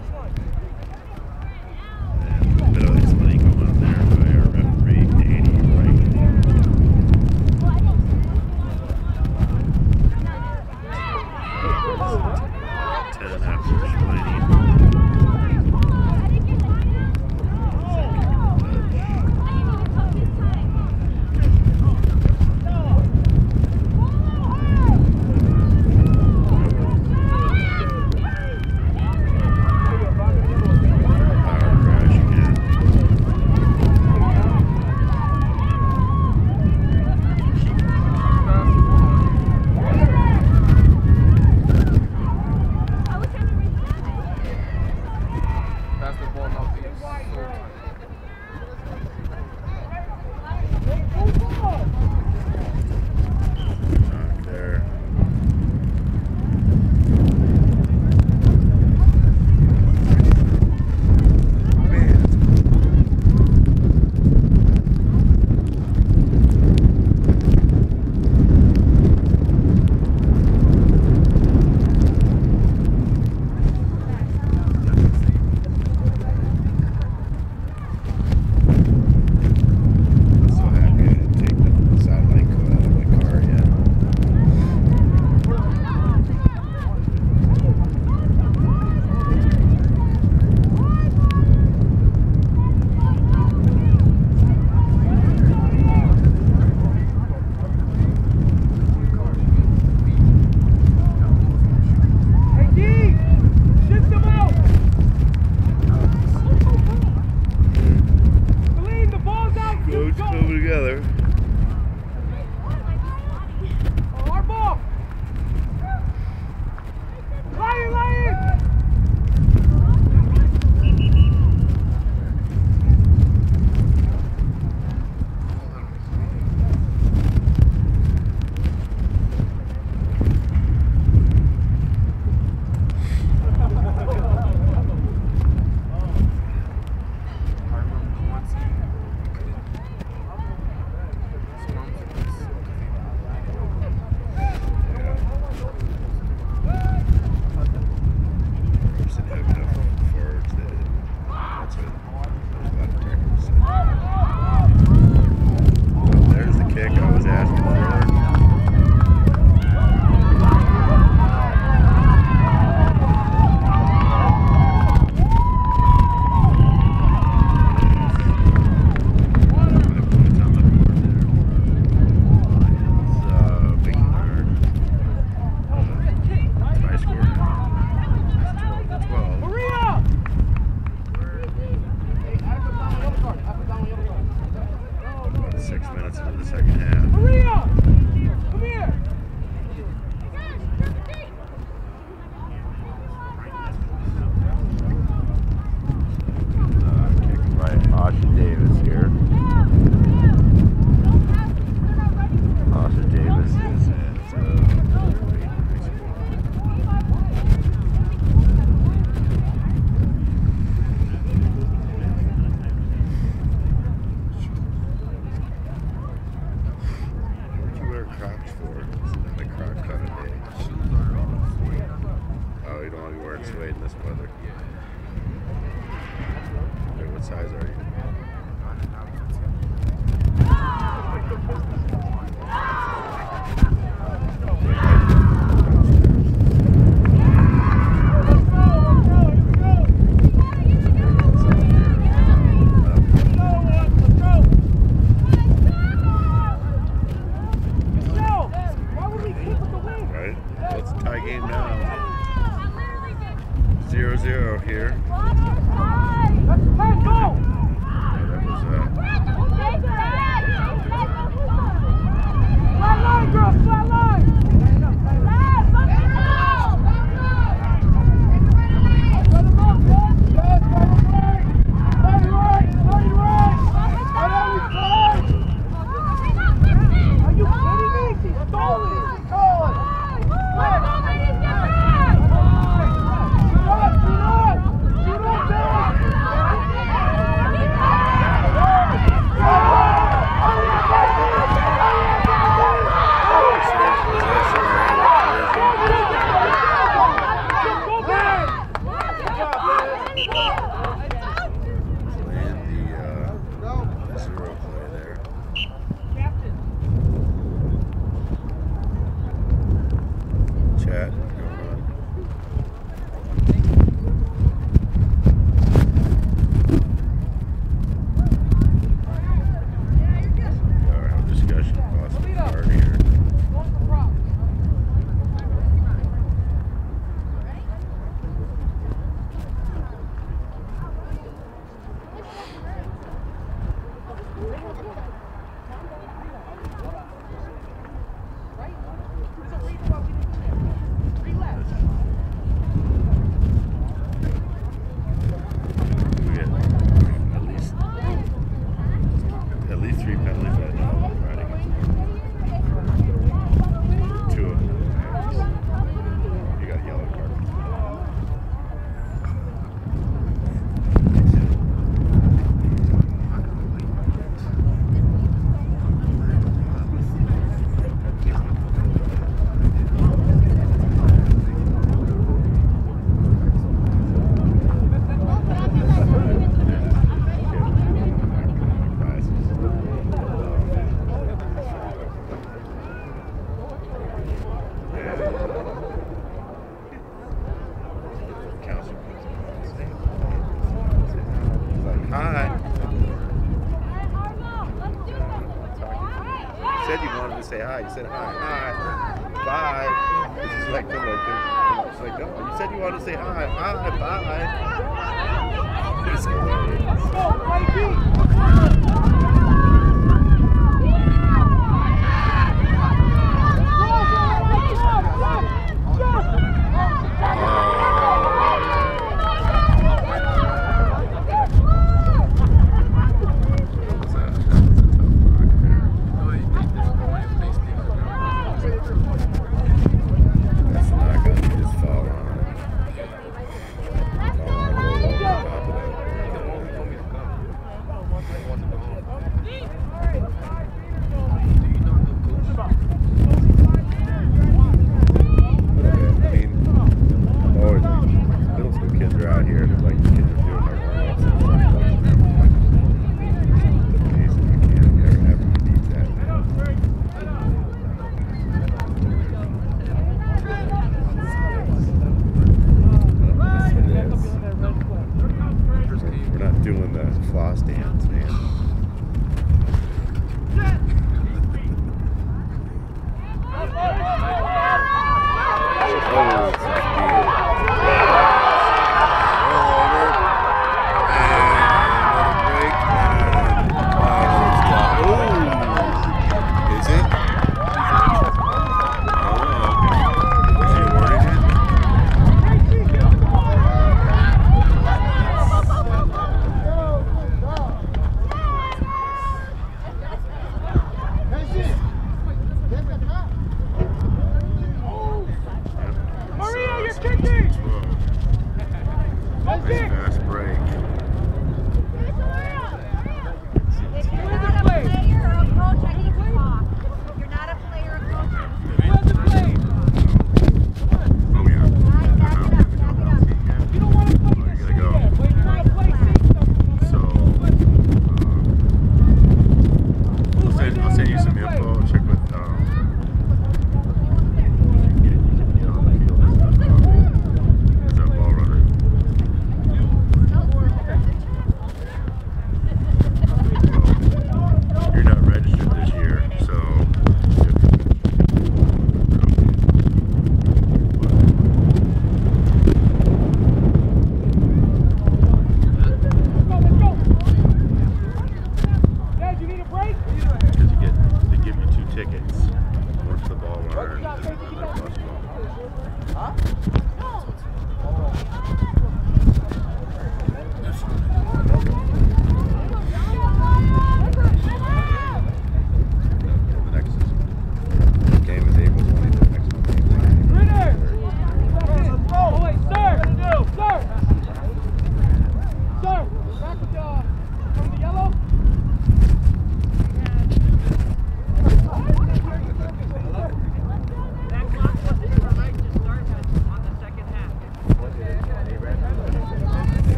this line. Said hi.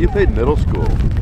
You played middle school.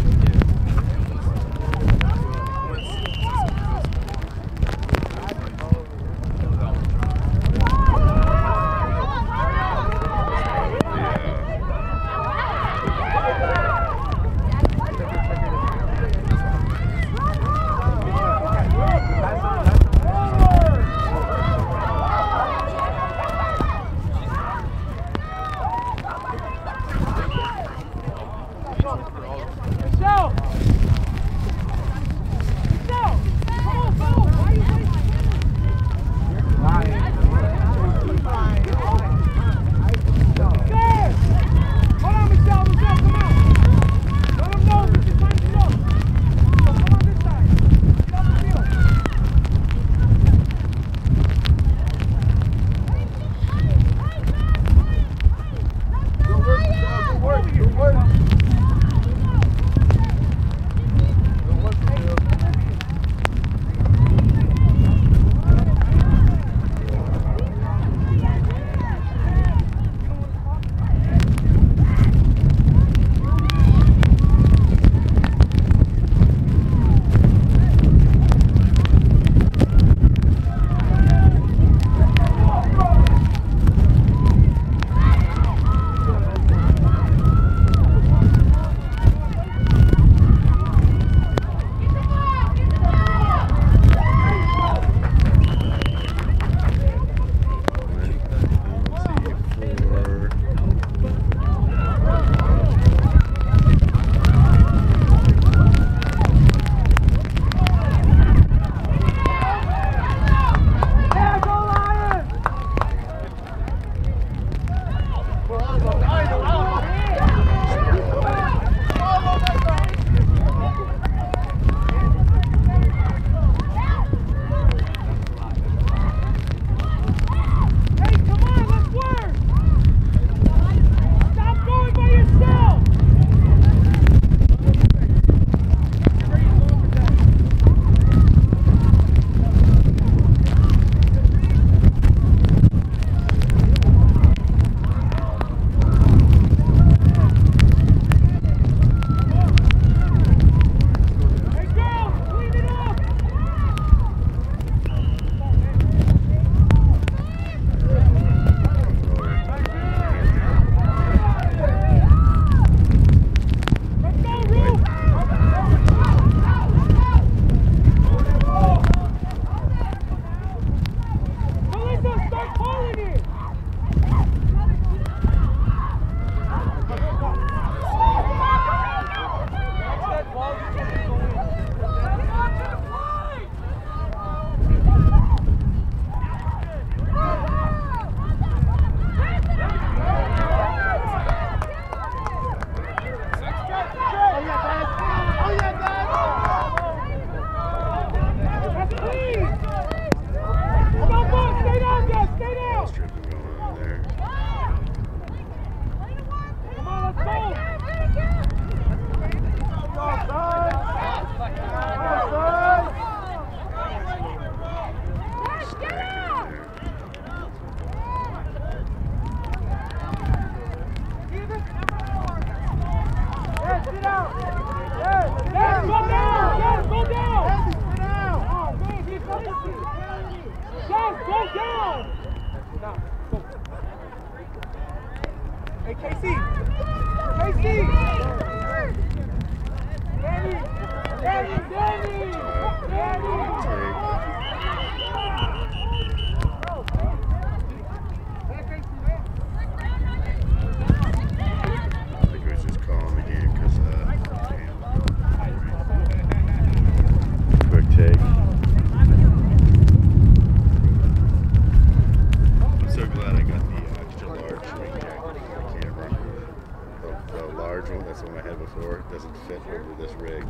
Before doesn't fit over this rig.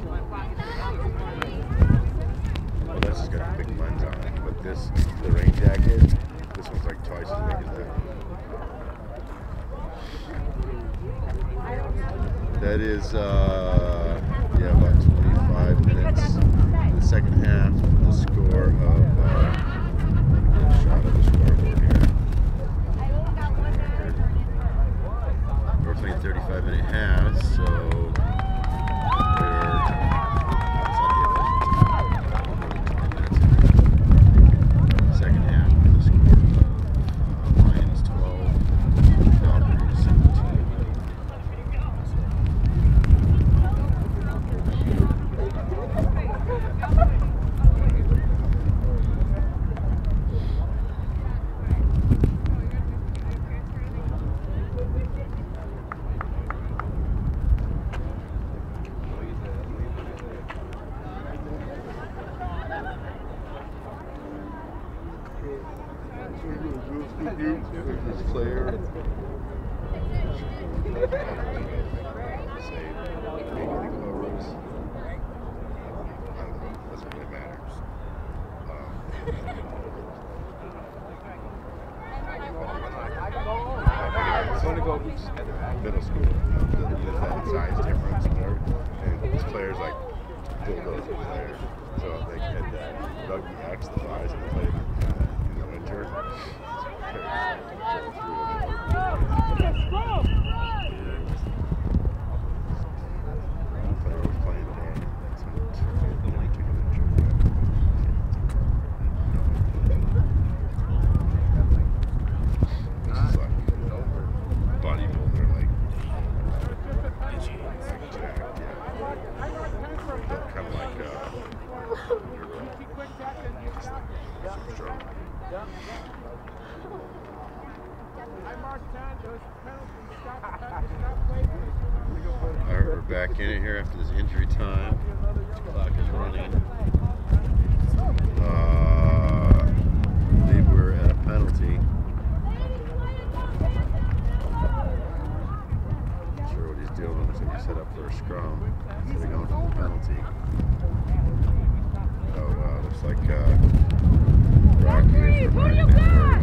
It's got a big lens on it. But this, the rain jacket, this one's like twice as big as that. That is, uh, yeah, about 25 minutes. The second half, the score of, uh, the shot of the scoreboard here. 35 and a half. draw. So they're going for the penalty. So uh, looks like uh, Rocky is.